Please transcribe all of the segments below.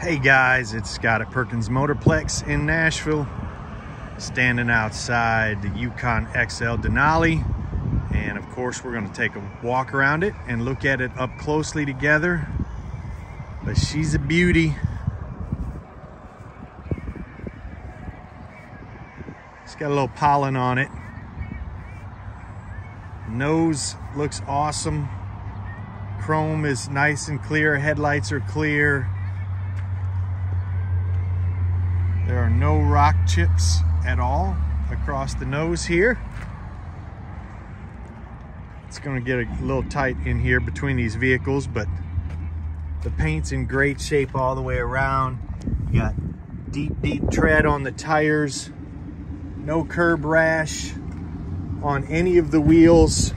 Hey guys, it's Scott at Perkins Motorplex in Nashville, standing outside the Yukon XL Denali. And of course, we're gonna take a walk around it and look at it up closely together. But she's a beauty. It's got a little pollen on it. Nose looks awesome. Chrome is nice and clear. Headlights are clear. There are no rock chips at all across the nose here. It's gonna get a little tight in here between these vehicles, but the paint's in great shape all the way around. You got deep, deep tread on the tires. No curb rash on any of the wheels.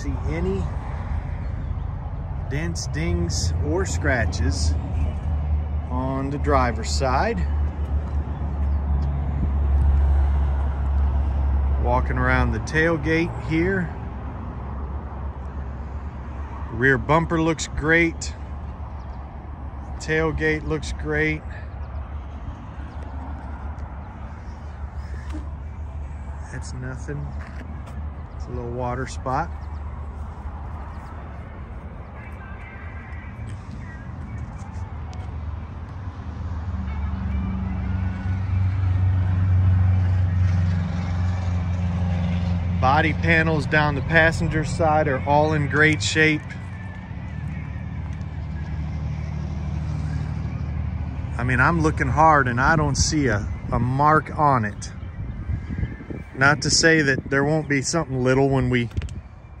see any dents, dings, or scratches on the driver's side. Walking around the tailgate here. Rear bumper looks great. Tailgate looks great. That's nothing. It's a little water spot. Body panels down the passenger side are all in great shape. I mean, I'm looking hard and I don't see a, a mark on it. Not to say that there won't be something little when we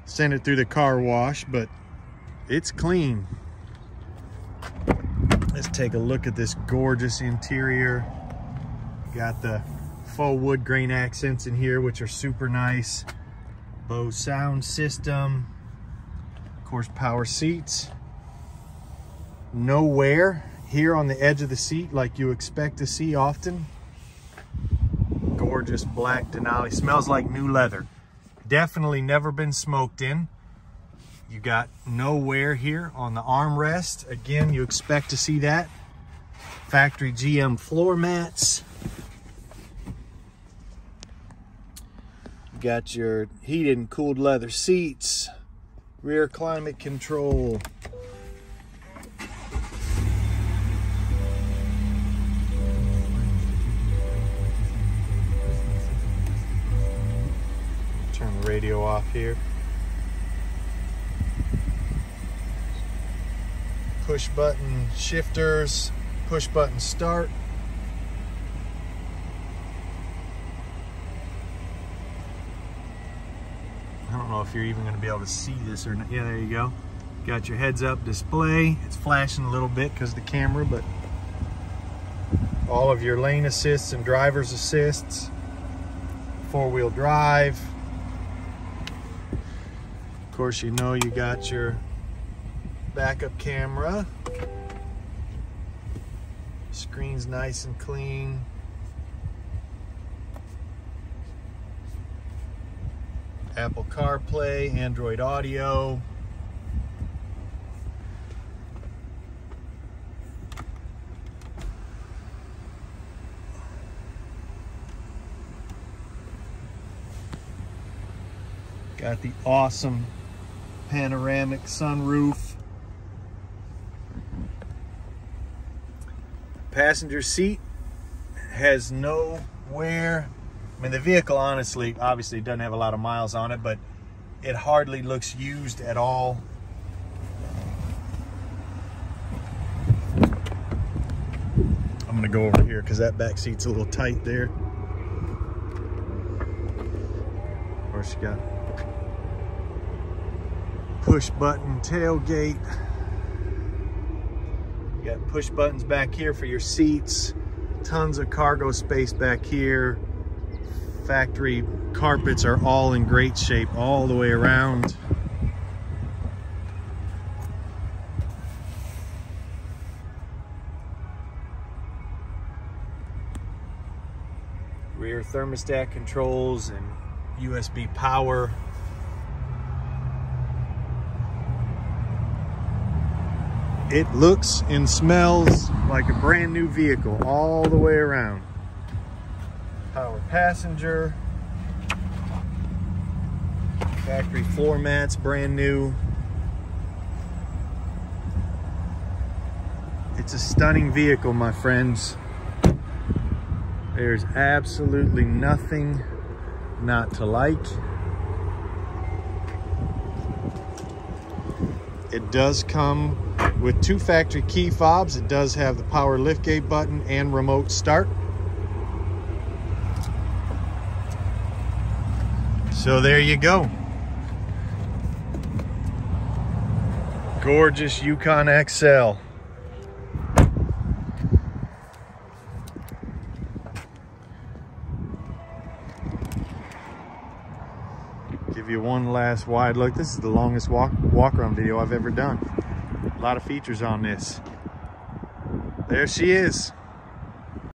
send it through the car wash, but it's clean. Let's take a look at this gorgeous interior. Got the faux wood grain accents in here, which are super nice. Bose sound system. Of course, power seats. No wear here on the edge of the seat like you expect to see often. Gorgeous black Denali. Smells like new leather. Definitely never been smoked in. You got no wear here on the armrest. Again, you expect to see that. Factory GM floor mats. Got your heated and cooled leather seats, rear climate control. Turn the radio off here. Push button shifters, push button start. I don't know if you're even going to be able to see this or not. Yeah, there you go. Got your heads up display. It's flashing a little bit because the camera, but all of your lane assists and driver's assists. Four-wheel drive. Of course, you know you got your backup camera. Screen's nice and clean. Apple CarPlay, Android Auto. Got the awesome panoramic sunroof. Passenger seat has no wear I mean, the vehicle, honestly, obviously doesn't have a lot of miles on it, but it hardly looks used at all. I'm gonna go over here because that back seat's a little tight there. Course, you got push button tailgate. You got push buttons back here for your seats. Tons of cargo space back here factory carpets are all in great shape all the way around. rear thermostat controls and USB power. It looks and smells like a brand new vehicle all the way around. Power passenger. Factory floor mats, brand new. It's a stunning vehicle, my friends. There's absolutely nothing not to like. It does come with two factory key fobs. It does have the power liftgate button and remote start. So there you go. Gorgeous Yukon XL. give you one last wide look. This is the longest walk, walk around video I've ever done. A lot of features on this. There she is.